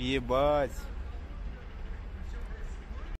Ебать.